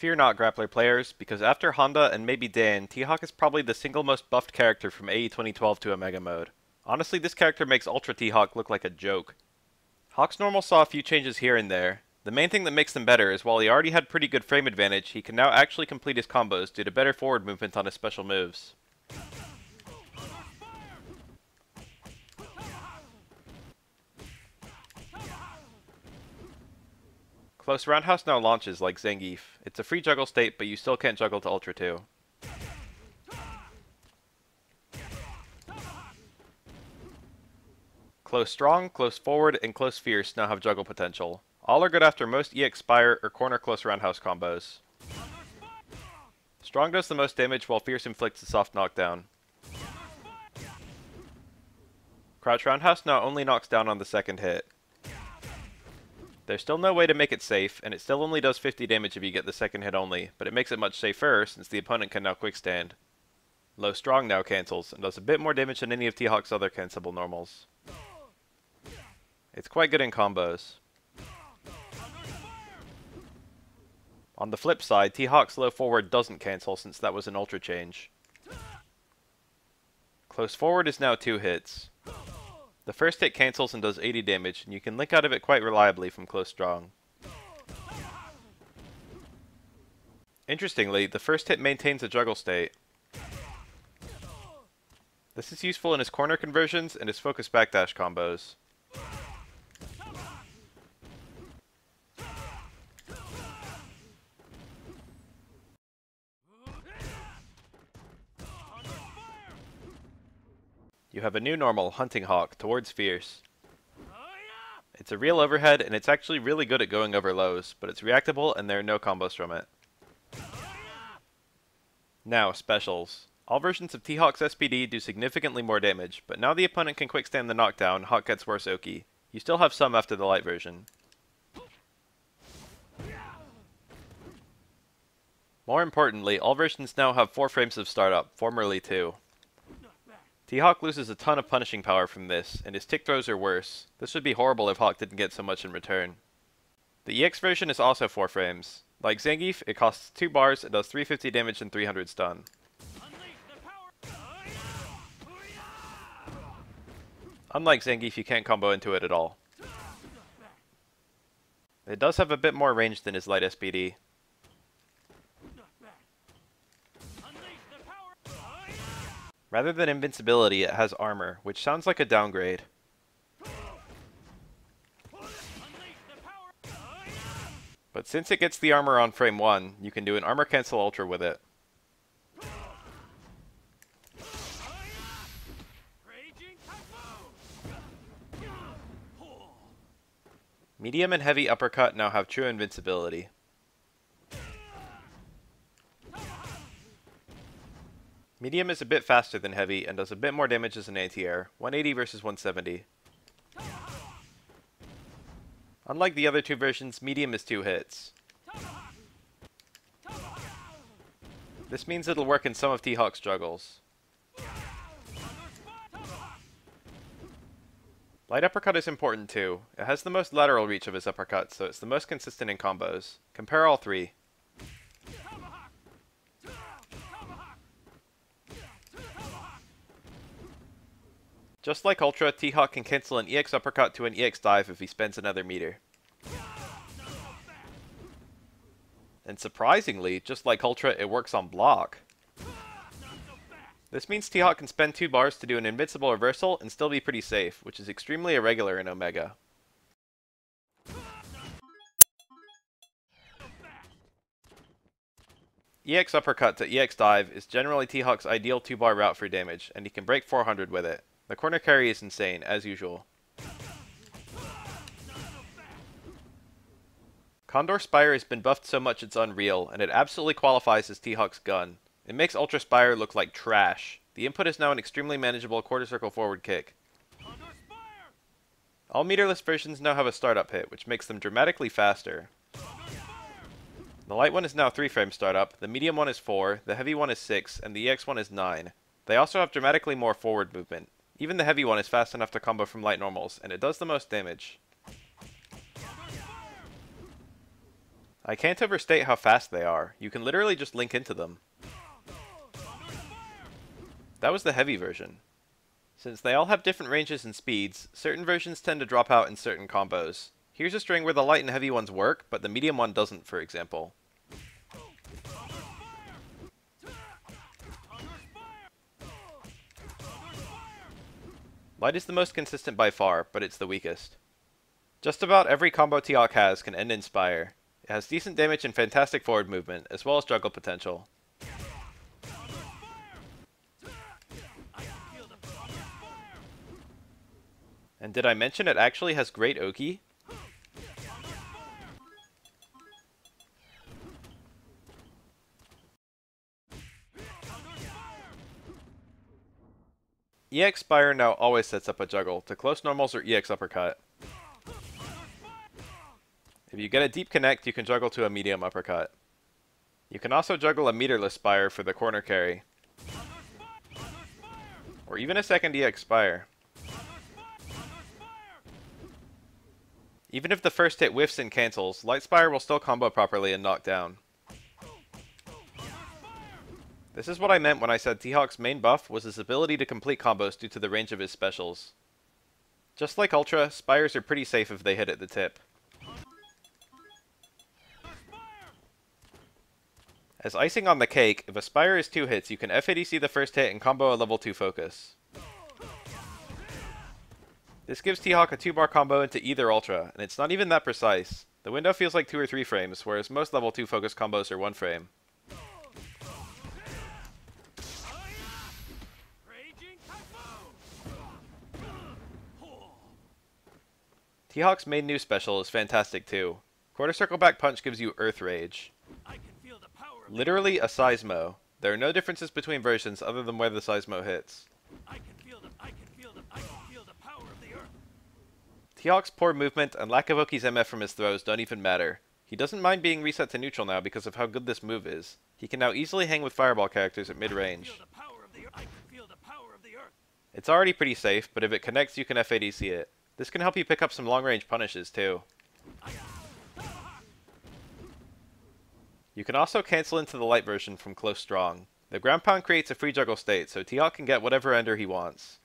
Fear not, Grappler players, because after Honda and maybe Dan, T-Hawk is probably the single most buffed character from AE 2012 to Omega mode. Honestly, this character makes Ultra T-Hawk look like a joke. Hawk's normal saw a few changes here and there. The main thing that makes them better is while he already had pretty good frame advantage, he can now actually complete his combos due to better forward movement on his special moves. Close Roundhouse now launches like Zangief. It's a free juggle state, but you still can't juggle to Ultra 2. Close Strong, Close Forward, and Close Fierce now have juggle potential. All are good after most EX Spire or corner close roundhouse combos. Strong does the most damage while Fierce inflicts a soft knockdown. Crouch Roundhouse now only knocks down on the second hit. There's still no way to make it safe, and it still only does 50 damage if you get the second hit only, but it makes it much safer since the opponent can now quick stand. Low Strong now cancels, and does a bit more damage than any of T-Hawk's other cancelable normals. It's quite good in combos. On the flip side, T-Hawk's low forward doesn't cancel since that was an ultra change. Close forward is now two hits. The first hit cancels and does 80 damage, and you can link out of it quite reliably from close strong. Interestingly, the first hit maintains a juggle state. This is useful in his corner conversions and his focus backdash combos. You have a new normal, Hunting Hawk, towards Fierce. It's a real overhead, and it's actually really good at going over lows, but it's reactable and there are no combos from it. Now, specials. All versions of T-Hawk's SPD do significantly more damage, but now the opponent can quick stand the knockdown, Hawk gets worse Oki. You still have some after the light version. More importantly, all versions now have 4 frames of startup, formerly 2. T-Hawk loses a ton of punishing power from this, and his tick throws are worse. This would be horrible if Hawk didn't get so much in return. The EX version is also 4 frames. Like Zangief, it costs 2 bars and does 350 damage and 300 stun. Unlike Zangief, you can't combo into it at all. It does have a bit more range than his light SPD. Rather than invincibility, it has armor, which sounds like a downgrade. But since it gets the armor on frame 1, you can do an armor cancel ultra with it. Medium and heavy uppercut now have true invincibility. Medium is a bit faster than heavy and does a bit more damage as an anti-air, 180 versus 170. Unlike the other two versions, medium is two hits. This means it'll work in some of T-Hawk's juggles. Light uppercut is important too. It has the most lateral reach of his uppercuts, so it's the most consistent in combos. Compare all three. Just like Ultra, T-Hawk can cancel an EX uppercut to an EX dive if he spends another meter. And surprisingly, just like Ultra, it works on block. This means T-Hawk can spend 2 bars to do an invincible reversal and still be pretty safe, which is extremely irregular in Omega. EX uppercut to EX dive is generally T-Hawk's ideal 2 bar route for damage, and he can break 400 with it. The corner carry is insane, as usual. Condor Spire has been buffed so much it's unreal, and it absolutely qualifies as T-Hawk's gun. It makes Ultra Spire look like trash. The input is now an extremely manageable quarter circle forward kick. All meterless versions now have a startup hit, which makes them dramatically faster. The light one is now 3 frame startup, the medium one is 4, the heavy one is 6, and the EX one is 9. They also have dramatically more forward movement. Even the heavy one is fast enough to combo from light normals, and it does the most damage. I can't overstate how fast they are. You can literally just link into them. That was the heavy version. Since they all have different ranges and speeds, certain versions tend to drop out in certain combos. Here's a string where the light and heavy ones work, but the medium one doesn't, for example. Light is the most consistent by far, but it's the weakest. Just about every combo T-Hawk has can end in Spire. It has decent damage and fantastic forward movement, as well as juggle potential. And did I mention it actually has great Oki? EX Spire now always sets up a juggle to close normals or EX uppercut. If you get a deep connect, you can juggle to a medium uppercut. You can also juggle a meterless Spire for the corner carry. Or even a second EX Spire. Even if the first hit whiffs and cancels, Light Spire will still combo properly and knock down. This is what I meant when I said T-Hawk's main buff was his ability to complete combos due to the range of his specials. Just like Ultra, Spires are pretty safe if they hit at the tip. As icing on the cake, if a Spire is 2 hits, you can FADC the first hit and combo a level 2 focus. This gives T-Hawk a 2-bar combo into either Ultra, and it's not even that precise. The window feels like 2 or 3 frames, whereas most level 2 focus combos are 1 frame. T-Hawk's main new special is fantastic too. Quarter Circle Back Punch gives you Earth Rage. Literally a Seismo. There are no differences between versions other than where the Seismo hits. T-Hawk's poor movement and lack of Oki's MF from his throws don't even matter. He doesn't mind being reset to neutral now because of how good this move is. He can now easily hang with Fireball characters at mid-range. It's already pretty safe, but if it connects you can FADC it. This can help you pick up some long-range punishes too. You can also cancel into the light version from close strong. The ground pound creates a free juggle state, so T-Hawk can get whatever ender he wants.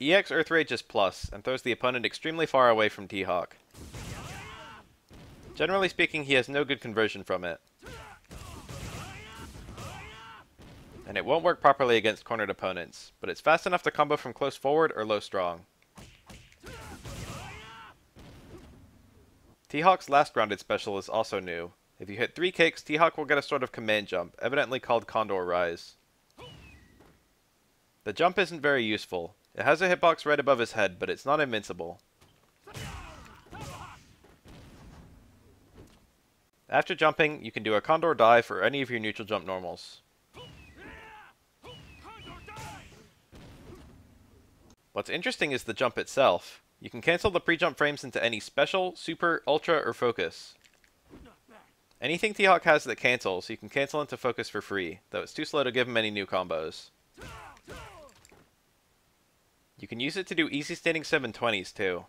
EX Earth Rage is plus, and throws the opponent extremely far away from T-Hawk. Generally speaking, he has no good conversion from it. And it won't work properly against cornered opponents, but it's fast enough to combo from close forward or low strong. T-Hawk's last grounded special is also new. If you hit 3 kicks, T-Hawk will get a sort of command jump, evidently called Condor Rise. The jump isn't very useful. It has a hitbox right above his head, but it's not invincible. After jumping, you can do a Condor Dive for any of your neutral jump normals. What's interesting is the jump itself. You can cancel the pre-jump frames into any special, super, ultra, or focus. Anything T-Hawk has that cancels, you can cancel into focus for free, though it's too slow to give him any new combos. You can use it to do easy standing 720s too.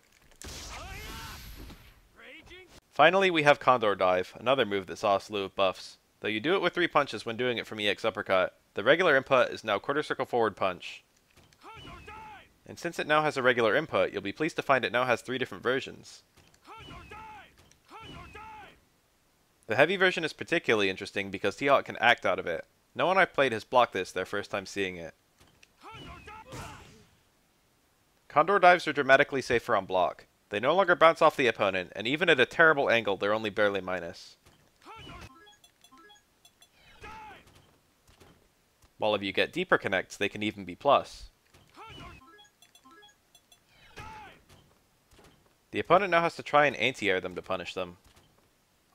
Finally, we have Condor Dive, another move that saw a slew of buffs. Though you do it with three punches when doing it from EX Uppercut, the regular input is now Quarter Circle Forward Punch. And since it now has a regular input, you'll be pleased to find it now has three different versions. The heavy version is particularly interesting because T-Hawk can act out of it. No one I've played has blocked this their first time seeing it. Condor dives are dramatically safer on block. They no longer bounce off the opponent, and even at a terrible angle, they're only barely minus. While if you get deeper connects, they can even be plus. The opponent now has to try and anti-air them to punish them.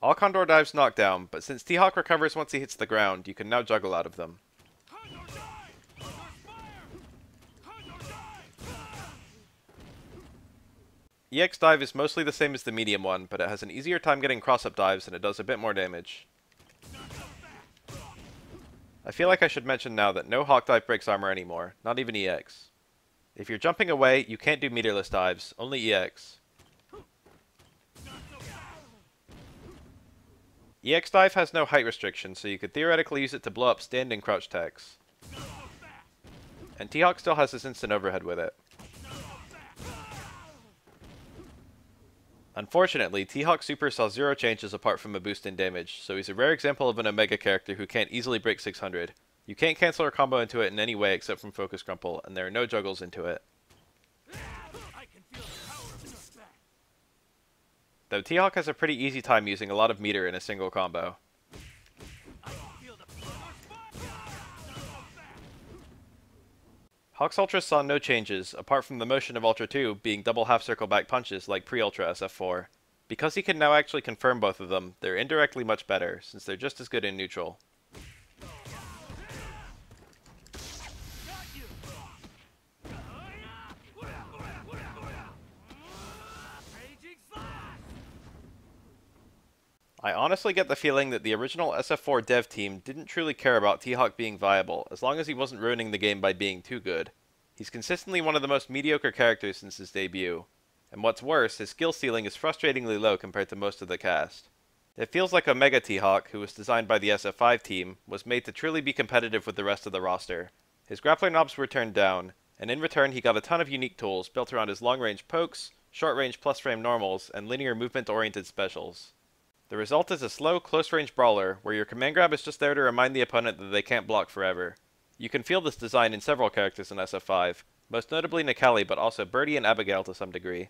All Condor dives knock down, but since T-Hawk recovers once he hits the ground, you can now juggle out of them. EX dive is mostly the same as the medium one, but it has an easier time getting cross-up dives and it does a bit more damage. I feel like I should mention now that no Hawk Dive breaks armor anymore, not even EX. If you're jumping away, you can't do meterless dives, only EX. EX Dive has no height restriction, so you could theoretically use it to blow up standing crouch techs. And T-Hawk still has his instant overhead with it. Unfortunately, T-Hawk Super saw zero changes apart from a boost in damage, so he's a rare example of an Omega character who can't easily break 600. You can't cancel or combo into it in any way except from Focus Crumple, and there are no juggles into it. Though T-Hawk has a pretty easy time using a lot of meter in a single combo. Hawk's Ultra saw no changes, apart from the motion of Ultra 2 being double half circle back punches like pre-Ultra SF4. Because he can now actually confirm both of them, they're indirectly much better, since they're just as good in neutral. I honestly get the feeling that the original SF4 dev team didn't truly care about T-Hawk being viable, as long as he wasn't ruining the game by being too good. He's consistently one of the most mediocre characters since his debut. And what's worse, his skill ceiling is frustratingly low compared to most of the cast. It feels like Omega T-Hawk, who was designed by the SF5 team, was made to truly be competitive with the rest of the roster. His grappler knobs were turned down, and in return he got a ton of unique tools built around his long-range pokes, short-range plus frame normals, and linear movement-oriented specials. The result is a slow, close-range brawler, where your command grab is just there to remind the opponent that they can't block forever. You can feel this design in several characters in SF5, most notably Necalli, but also Birdie and Abigail to some degree.